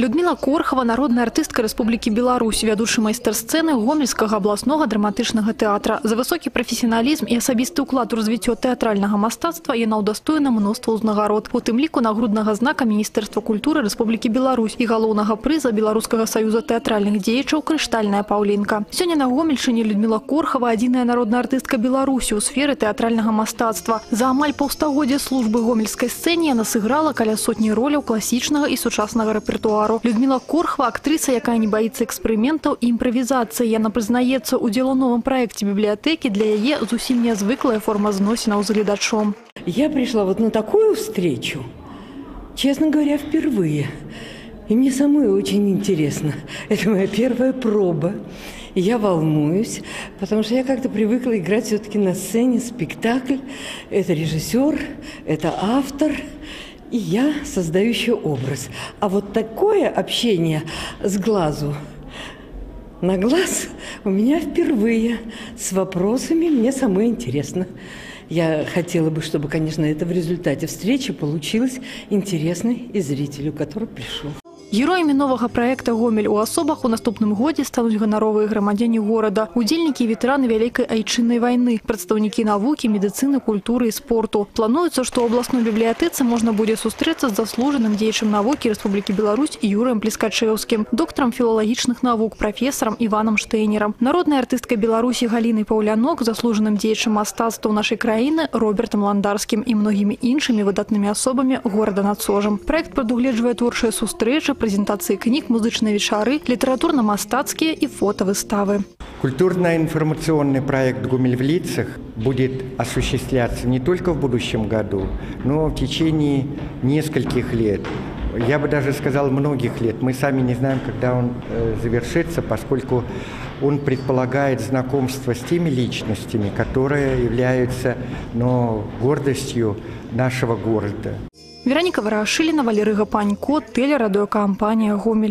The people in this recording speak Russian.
Людмила Корхова, народная артыстка Республікі Беларусь, вядучы майстар сцэны гомельскага абласнога драматычнага тэатра. За высокі прафесіяналізм і асабісты ўклад у развіццё тэатральнага мастацтва яна ўдастоена мноства ўзнагарод. У тым ліку нагруднага знака Міністэрства культуры Республікі Беларусь і галоўнага прыза Беларускага саюза тэатральных дзеячаў крыштальная паўлінка. Сёння на Гомельшыне Людмила Корхова адзіная народная артыстка Беларусі ў сферы тэатральнага мастацтва. За амаль паўстагоддзя службы гомельскай сцэне яна сыграла каля сотні роляў класічнага і сучаснага рэпертуару. Людмила Корхова актрыса, якая не боится экспериментов и импровизации. Яна прызнаецца, удзел у новом проекте библиотеки для яе зусім нязвыклая форма зносінаў з гледачом. Я пришла вот на такую встречу, честно говоря, впервые. И мне самой очень интересно. Это моя первая проба. И я волнуюсь, потому что я как-то привыкла играть все-таки на сцене спектакль. Это режиссер, это автор, и я создающий образ. А вот такое общение с глазу на глаз у меня впервые. С вопросами мне самое интересно. Я хотела бы, чтобы, конечно, это в результате встречи получилось интересной и зрителю, который пришел. Героямі новага праекта Гомель у асобах у наступным годзе стануць ганаровыя грамадзяне горада, удзельнікі і ветэраны вялікай айчыннай вайны, прадстаўнікі навукі, медыцыны, культуры і спорту. Плануецца, што ў абласной бібліятэцы можна будзе сустрэцца з заслужаным дзеячам навукі Рэспублікі Беларусь і Юрыем Плескачэўскім, доктарам філалагічных навук, прафесарам Іванам Штэйнерам, народнай артысткай Беларусі Галінай Паўлянок, заслужаным дзеячам мастацтва нашай краіны Робертам Ландарскім і многімі іншымі выдатнымі асобамі горада над Сожам. Праект прадугледжвае творчыя сустрэчы, прэзентацыі кніг, музычныя вечары, літаратурна-мастацкія і фотавыставы. Культурно-информационный проект «Гумель в лицах» будет осуществляться не только в будущем году, но в течение нескольких лет. Я бы даже сказал многих лет. Мы сами не знаем, когда он э, завершится, поскольку он предполагает знакомство с теми личностями, которые являются ну, гордостью нашего города. Вероніка Варашыліна, Валерый Гапанько, тэлерадыёкампанія Гомель.